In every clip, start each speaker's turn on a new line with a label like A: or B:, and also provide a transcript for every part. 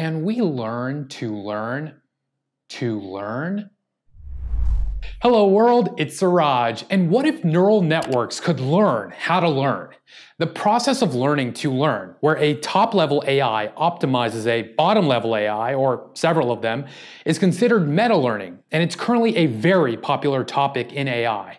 A: Can we learn to learn to learn? Hello world, it's Siraj, and what if neural networks could learn how to learn? The process of learning to learn, where a top-level AI optimizes a bottom-level AI, or several of them, is considered meta-learning, and it's currently a very popular topic in AI.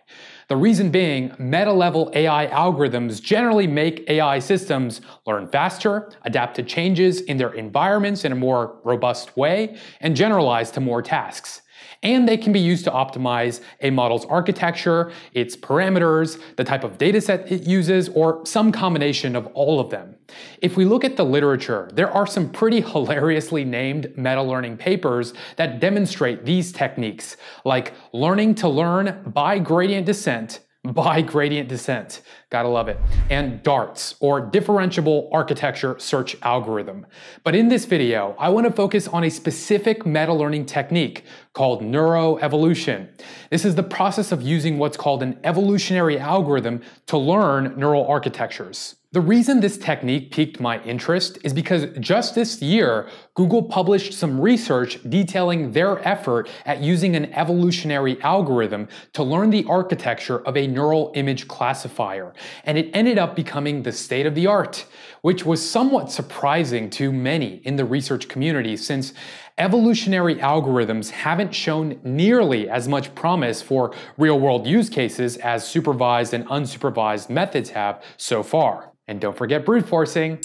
A: The reason being, meta-level AI algorithms generally make AI systems learn faster, adapt to changes in their environments in a more robust way, and generalize to more tasks and they can be used to optimize a model's architecture, its parameters, the type of dataset it uses, or some combination of all of them. If we look at the literature, there are some pretty hilariously named meta-learning papers that demonstrate these techniques, like learning to learn by gradient descent, by gradient descent. Gotta love it. And DARTS, or Differentiable Architecture Search Algorithm. But in this video, I want to focus on a specific meta-learning technique called neuroevolution. This is the process of using what's called an evolutionary algorithm to learn neural architectures. The reason this technique piqued my interest is because just this year, Google published some research detailing their effort at using an evolutionary algorithm to learn the architecture of a neural image classifier, and it ended up becoming the state of the art, which was somewhat surprising to many in the research community since evolutionary algorithms haven't shown nearly as much promise for real world use cases as supervised and unsupervised methods have so far. And don't forget brute forcing.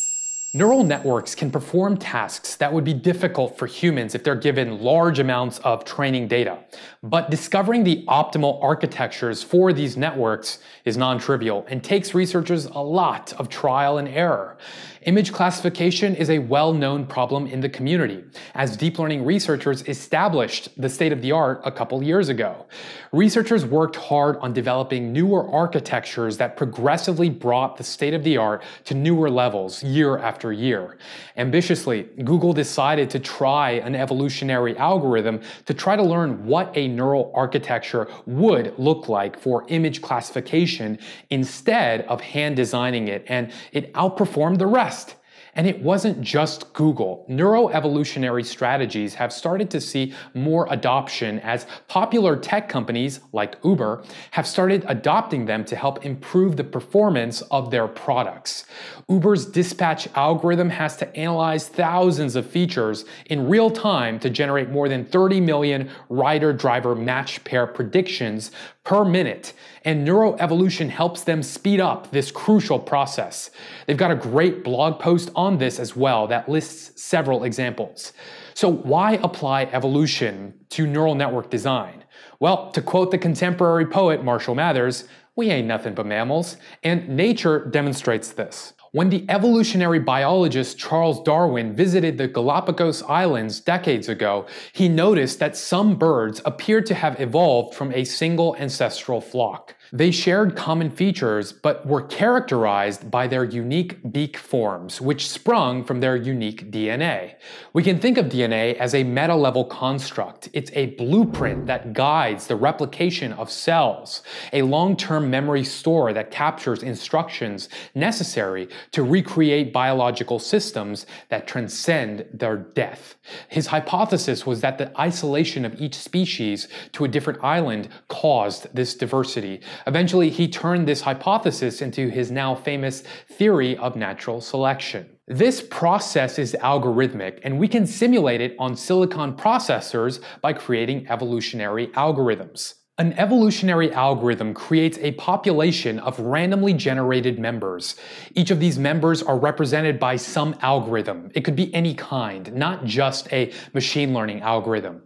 A: Neural networks can perform tasks that would be difficult for humans if they're given large amounts of training data. But discovering the optimal architectures for these networks is non-trivial and takes researchers a lot of trial and error. Image classification is a well-known problem in the community, as deep learning researchers established the state-of-the-art a couple years ago. Researchers worked hard on developing newer architectures that progressively brought the state-of-the-art to newer levels year after year. Ambitiously, Google decided to try an evolutionary algorithm to try to learn what a neural architecture would look like for image classification instead of hand designing it, and it outperformed the rest. And it wasn't just Google. Neuroevolutionary strategies have started to see more adoption as popular tech companies like Uber have started adopting them to help improve the performance of their products. Uber's dispatch algorithm has to analyze thousands of features in real time to generate more than 30 million rider-driver match pair predictions per minute, and neuroevolution helps them speed up this crucial process. They've got a great blog post on this as well that lists several examples. So why apply evolution to neural network design? Well, to quote the contemporary poet Marshall Mathers, we ain't nothing but mammals, and nature demonstrates this. When the evolutionary biologist Charles Darwin visited the Galapagos Islands decades ago, he noticed that some birds appeared to have evolved from a single ancestral flock. They shared common features, but were characterized by their unique beak forms, which sprung from their unique DNA. We can think of DNA as a meta-level construct. It's a blueprint that guides the replication of cells, a long-term memory store that captures instructions necessary to recreate biological systems that transcend their death. His hypothesis was that the isolation of each species to a different island caused this diversity, Eventually, he turned this hypothesis into his now famous theory of natural selection. This process is algorithmic, and we can simulate it on silicon processors by creating evolutionary algorithms. An evolutionary algorithm creates a population of randomly generated members. Each of these members are represented by some algorithm. It could be any kind, not just a machine learning algorithm.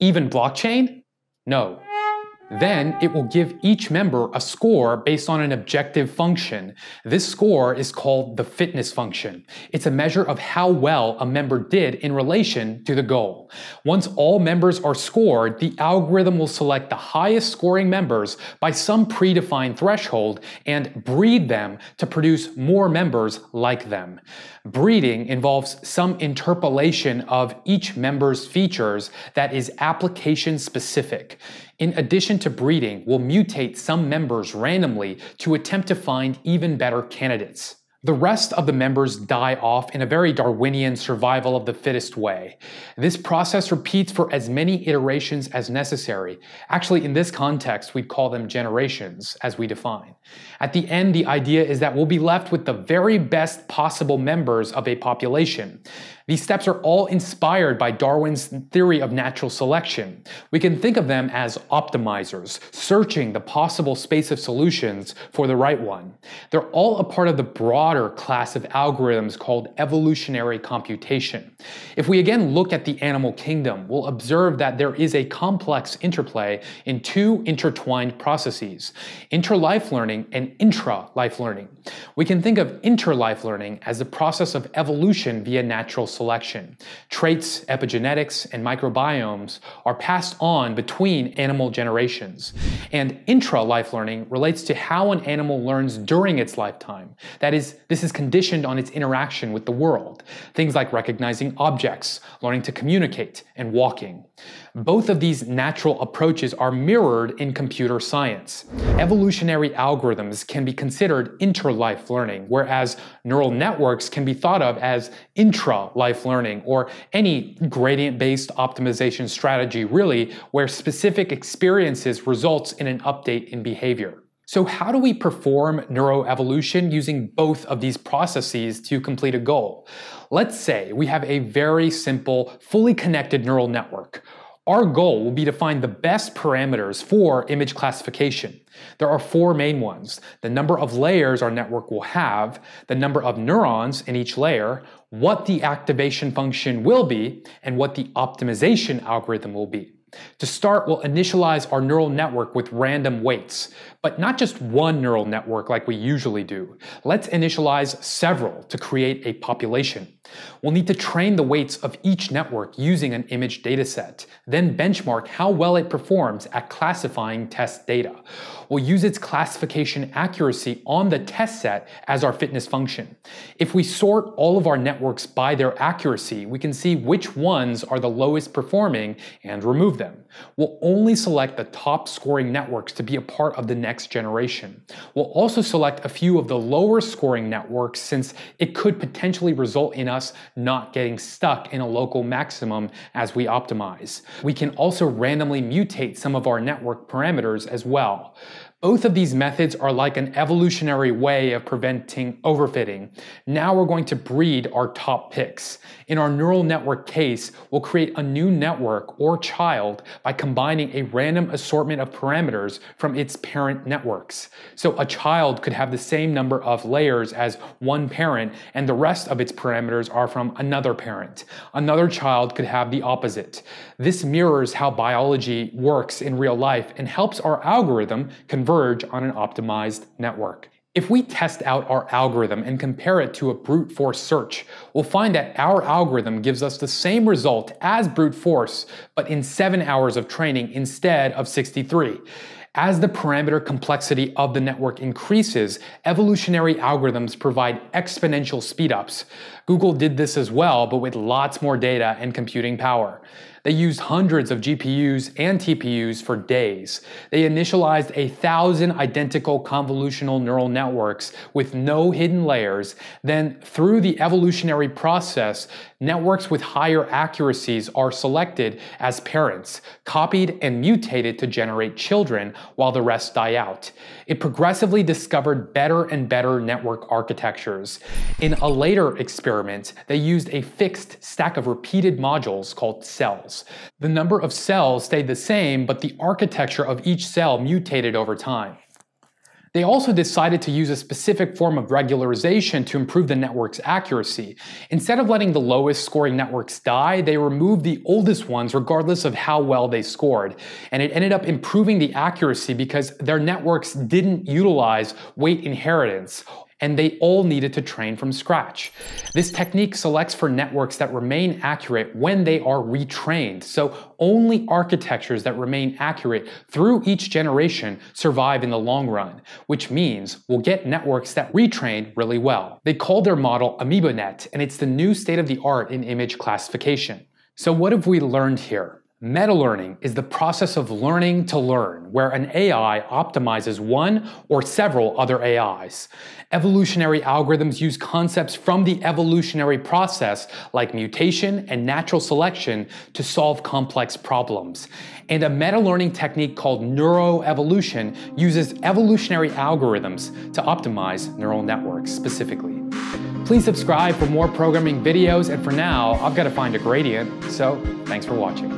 A: Even blockchain? No. Then it will give each member a score based on an objective function. This score is called the fitness function. It's a measure of how well a member did in relation to the goal. Once all members are scored, the algorithm will select the highest scoring members by some predefined threshold and breed them to produce more members like them. Breeding involves some interpolation of each member's features that is application specific in addition to breeding, will mutate some members randomly to attempt to find even better candidates. The rest of the members die off in a very Darwinian survival of the fittest way. This process repeats for as many iterations as necessary. Actually, in this context, we'd call them generations, as we define. At the end, the idea is that we'll be left with the very best possible members of a population. These steps are all inspired by Darwin's theory of natural selection. We can think of them as optimizers, searching the possible space of solutions for the right one. They're all a part of the broader class of algorithms called evolutionary computation. If we again look at the animal kingdom, we'll observe that there is a complex interplay in two intertwined processes, interlife learning and intra-life learning. We can think of interlife learning as the process of evolution via natural selection. Traits, epigenetics, and microbiomes are passed on between animal generations. And intra-life learning relates to how an animal learns during its lifetime. That is, this is conditioned on its interaction with the world. Things like recognizing objects, learning to communicate, and walking. Both of these natural approaches are mirrored in computer science. Evolutionary algorithms can be considered inter-life learning, whereas neural networks can be thought of as intra-life learning, or any gradient-based optimization strategy really, where specific experiences results in an update in behavior. So how do we perform neuroevolution using both of these processes to complete a goal? Let's say we have a very simple, fully connected neural network. Our goal will be to find the best parameters for image classification. There are four main ones. The number of layers our network will have, the number of neurons in each layer, what the activation function will be, and what the optimization algorithm will be. To start, we'll initialize our neural network with random weights, but not just one neural network like we usually do. Let's initialize several to create a population. We'll need to train the weights of each network using an image dataset, then benchmark how well it performs at classifying test data. We'll use its classification accuracy on the test set as our fitness function. If we sort all of our networks by their accuracy, we can see which ones are the lowest performing and remove them. We'll only select the top scoring networks to be a part of the next generation. We'll also select a few of the lower scoring networks since it could potentially result in us not getting stuck in a local maximum as we optimize. We can also randomly mutate some of our network parameters as well. Both of these methods are like an evolutionary way of preventing overfitting. Now we're going to breed our top picks. In our neural network case, we'll create a new network or child by combining a random assortment of parameters from its parent networks. So a child could have the same number of layers as one parent and the rest of its parameters are from another parent. Another child could have the opposite. This mirrors how biology works in real life and helps our algorithm converge on an optimized network. If we test out our algorithm and compare it to a brute force search, we'll find that our algorithm gives us the same result as brute force, but in 7 hours of training instead of 63. As the parameter complexity of the network increases, evolutionary algorithms provide exponential speedups. Google did this as well, but with lots more data and computing power. They used hundreds of GPUs and TPUs for days. They initialized a thousand identical convolutional neural networks with no hidden layers. Then, through the evolutionary process, networks with higher accuracies are selected as parents, copied and mutated to generate children while the rest die out. It progressively discovered better and better network architectures. In a later experiment, they used a fixed stack of repeated modules called cells. The number of cells stayed the same, but the architecture of each cell mutated over time. They also decided to use a specific form of regularization to improve the network's accuracy. Instead of letting the lowest scoring networks die, they removed the oldest ones regardless of how well they scored. And it ended up improving the accuracy because their networks didn't utilize weight inheritance and they all needed to train from scratch. This technique selects for networks that remain accurate when they are retrained, so only architectures that remain accurate through each generation survive in the long run, which means we'll get networks that retrain really well. They call their model AmoebaNet, and it's the new state of the art in image classification. So what have we learned here? Meta-learning is the process of learning to learn, where an AI optimizes one or several other AIs. Evolutionary algorithms use concepts from the evolutionary process, like mutation and natural selection, to solve complex problems. And a meta-learning technique called neuroevolution uses evolutionary algorithms to optimize neural networks specifically. Please subscribe for more programming videos, and for now, I've got to find a gradient, so thanks for watching.